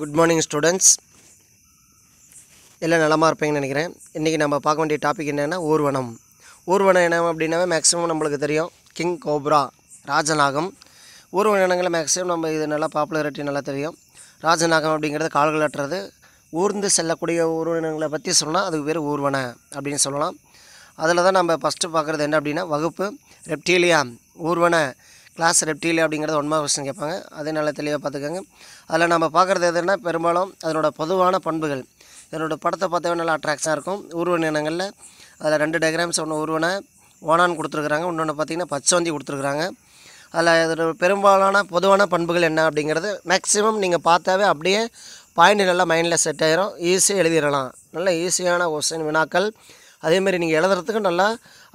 Good morning students எல்லாம் நலமாக இருப்பீங்கன்னு நினைக்கிறேன். இன்றைக்கி நம்ம பார்க்க வேண்டிய டாபிக் என்னென்னா ஊர்வனம். ஊர்வன இனம் அப்படின்னாவே மேக்ஸிமம் நம்மளுக்கு தெரியும். கிங் கோப்ரா ராஜநாகம். ஊர்வன இனங்களை மேக்ஸிமம் நம்ம இது நல்லா பாப்புலரிட்டி நல்லா தெரியும். ராஜநாகம் அப்படிங்கிறது கால்கள் அட்டுறது ஊர்ந்து செல்லக்கூடிய ஊர்வனங்களை பற்றி சொன்னால் அதுக்கு பேர் ஊர்வன அப்படின்னு சொல்லலாம். அதில் தான் நம்ம ஃபஸ்ட்டு பார்க்குறது என்ன அப்படின்னா வகுப்பு. ரெப்டீலியா ஊர்வன. கிளாஸ் ரெப்டீலியா அப்படிங்கிறது ஒன்மா கொஸ்டின் கேட்பாங்க. அதே நல்லா தெளிவாக பார்த்துக்கோங்க. அதில் நம்ம பார்க்குறது எதுனா பெரும்பாலும் அதனோட பொதுவான பண்புகள். இதனோட படத்தை பார்த்தாவே நல்லா அட்ராக்ஷனாக இருக்கும். ஊர்வன இனங்களில் அதில் ரெண்டு டயக்ராம்ஸ் ஒன்று உருவனை ஓனான் கொடுத்துருக்குறாங்க. இன்னொன்று பார்த்தீங்கன்னா பச்சவந்தி கொடுத்துருக்குறாங்க. அதில் இதோட பெரும்பாலான பொதுவான பண்புகள் என்ன அப்படிங்கிறது மேக்ஸிமம் நீங்கள் பார்த்தாவே அப்படியே பாயிண்ட் நல்லா மைண்டில் செட் ஆகிரும் ஈஸியாக எழுதிடலாம். நல்ல ஈஸியான கொஸ்டின் வினாக்கள். அதேமாதிரி நீங்கள் எழுதுறதுக்கு நல்லா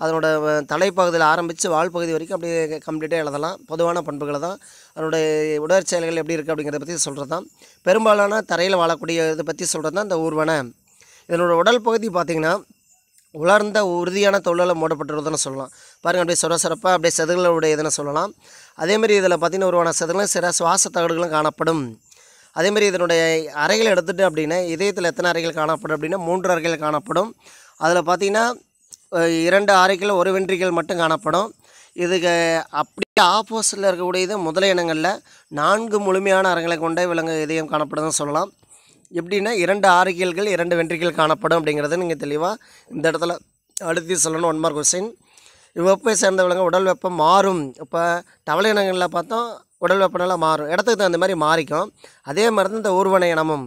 அதனோட தலைப்பகுதியில் ஆரம்பித்து வால் பகுதி வரைக்கும் அப்படியே கம்ப்ளீட்டாக எழுதலாம். பொதுவான பண்புகளை தான். அதனுடைய உடற்செயல்கள் எப்படி இருக்குது அப்படிங்கிறத பற்றி சொல்கிறது தான் பெரும்பாலான தரையில் வாழக்கூடிய இதை பற்றி சொல்கிறது தான் இந்த ஊர்வன. இதனோட உடல் பகுதி பார்த்திங்கன்னா உலர்ந்த உறுதியான தொழிலில் மூடப்பட்டுருதுன்னு சொல்லலாம். பாருங்கள் அப்படியே சொர சிறப்பாக அப்படியே செதுகளுடைய இதுன்னு சொல்லலாம். அதேமாரி இதில் பார்த்தீங்கன்னா உருவான செதுகளும் சில சுவாச தகடுகளும் காணப்படும். அதேமாரி இதனுடைய அறைகள் எடுத்துகிட்டு அப்படின்னா இதயத்தில் எத்தனை அறைகள் காணப்படும் அப்படின்னா மூன்று அறைகள் காணப்படும். அதில் பார்த்தீங்கன்னா இரண்டு ஆரைக்கில் ஒரு வென்றிகள் மட்டும் காணப்படும். இதுக்கு அப்படியே ஆப்போசிட்டில் இருக்கக்கூடியது முதல இனங்களில் நான்கு முழுமையான அறங்களை கொண்ட விலங்கு இதயம் காணப்படுதுன்னு சொல்லலாம். எப்படின்னா இரண்டு ஆரோக்கியல்கள் இரண்டு வென்றிகள் காணப்படும் அப்படிங்கிறத நீங்கள் தெளிவாக இந்த இடத்துல அடுத்து சொல்லணும். ஒன் மார்க் கொஸ்டின் இவ்வப்பை சேர்ந்த விலங்கு உடல் வெப்பம் மாறும். இப்போ தவளை இனங்களில் பார்த்தோம் உடல் வெப்பநிலை மாறும். இடத்துக்கு தகுந்த மாதிரி மாறிக்கும். அதே மாதிரி தான் இந்த ஊர்வன இனமும்.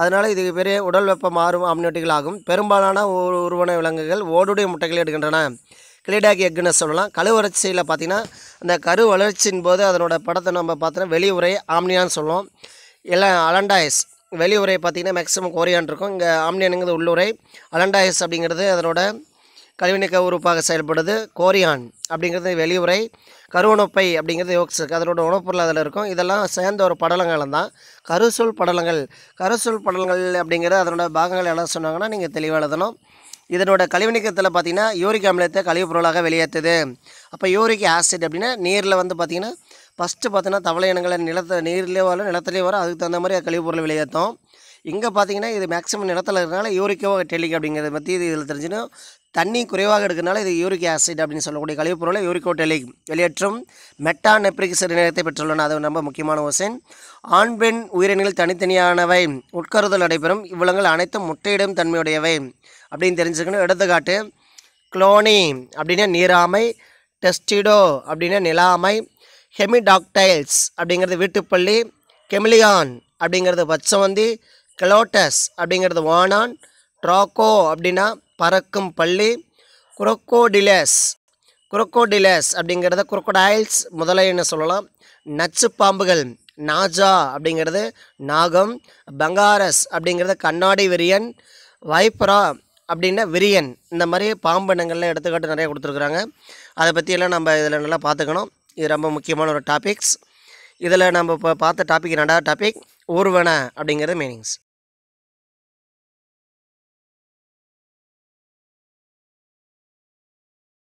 அதனால் இதுக்கு பெரிய உடல் வெப்பம் மாறும் அம்னியோட்டிகள் ஆகும் பெரும்பாலான உருவன விலங்குகள் ஓடுடைய முட்டைகள் எடுக்கின்றன. கிளிடாக் எக்குன்னு சொல்லலாம். கரு வளர்ச்சியில் பார்த்தீங்கன்னா அந்த கரு வளர்ச்சியின் போது அதனோட படத்தை நம்ம பார்த்தோன்னா வெளியுறை ஆம்னியான்னு சொல்லுவோம். எல்லாம் அலண்டாயஸ். வெளியுறை பார்த்தீங்கன்னா மேக்ஸிமம் கோரியான் இருக்கும். இங்கே ஆம்னியானுங்கிறது உள்ளுரை. அலண்டாயஸ் அப்படிங்கிறது அதனோட கழிவுநீக்க உறுப்பாக செயல்படுது. கோரியான் அப்படிங்கிறது வெளியுறை கருவணுப்பை அப்படிங்கிறது யோக்ஸ் அதனோட உணவுப்பொருள் அதில் இருக்கும். இதெல்லாம் சேர்ந்த ஒரு படலங்கள் தான். கருசொல் படலங்கள். கருசொல் படலங்கள் அப்படிங்கிறது அதனோட பாகங்கள் எல்லாம் சொன்னாங்கன்னா நீங்கள் தெளிவாக எழுதணும். இதனோட கழிவுநீக்கத்தில் பார்த்தீங்கன்னா யூரிக் அமிலத்தை கழிவுப் பொருளாக வெளியேற்றுது. அப்போ யூரிக் ஆசிட் அப்படின்னா நீரில் வந்து பார்த்தீங்கன்னா ஃபஸ்ட்டு பார்த்தீங்கன்னா தவளை இனங்களை நிலத்தை நீர்லேயே வரும் நிலத்துலேயே வரும் அதுக்கு தகுந்த மாதிரி கழிவுப் பொருள் வெளியேற்றும். இங்கே பார்த்தீங்கன்னா இது மேக்ஸிமம் நிலத்தில் இருக்கிறனால யூரிக்கோ டெலிக் அப்படிங்கிறத பற்றி இது இதில் தெரிஞ்சுக்கணும். தண்ணி குறைவாக எடுக்கிறனால இது யூரிக் ஆசிட் அப்படின்னு சொல்லக்கூடிய கழிவுப் பொருளை யூரிக்கோ டெலிக் வெளியேற்றும். மெட்டா நெப்ரிக் நிலையத்தை பெற்றுள்ளன. அது ரொம்ப முக்கியமான ஓசன் ஆண் பெண் உயிரினங்கள் தனித்தனியானவை. உட்கருதல் நடைபெறும். இவ்விலங்கள் அனைத்தும் முட்டையிடும் தன்மையுடையவை அப்படின்னு தெரிஞ்சுக்கணும். எடுத்துக்காட்டு குளோனி அப்படின்னா நீராமை டெஸ்டிடோ அப்படின்னா நிலாமை ஹெமிடாக்டைல்ஸ் அப்படிங்கிறது வீட்டுப்பள்ளி கெமிலியான் அப்படிங்கிறது பச்சவந்தி கிளோட்டஸ் அப்படிங்கிறது வானான். ட்ராக்கோ அப்படின்னா பறக்கும் பள்ளி. குரோக்கோடிலஸ் குரோக்கோடிலஸ் அப்படிங்கிறத குரோக்கோடைல்ஸ் முதலைன்னு சொல்லலாம். நச்சு பாம்புகள் நாஜா அப்படிங்கிறது நாகம். பங்காரஸ் அப்படிங்கிறது கண்ணாடி விரியன். வைப்பரா அப்படின்னா விரியன். இந்த மாதிரி பாம்பினங்கள்லாம் எடுத்துக்காட்டு நிறைய கொடுத்துருக்குறாங்க. அதை பற்றியெல்லாம் நம்ம இதில் நல்லா பார்த்துக்கணும். இது ரொம்ப முக்கியமான ஒரு டாபிக்ஸ் இதில் நம்ம இப்போ பார்த்த டாபிக் ரெண்டாவது டாபிக் ஊர்வன அப்படிங்கிறது மீனிங்ஸ்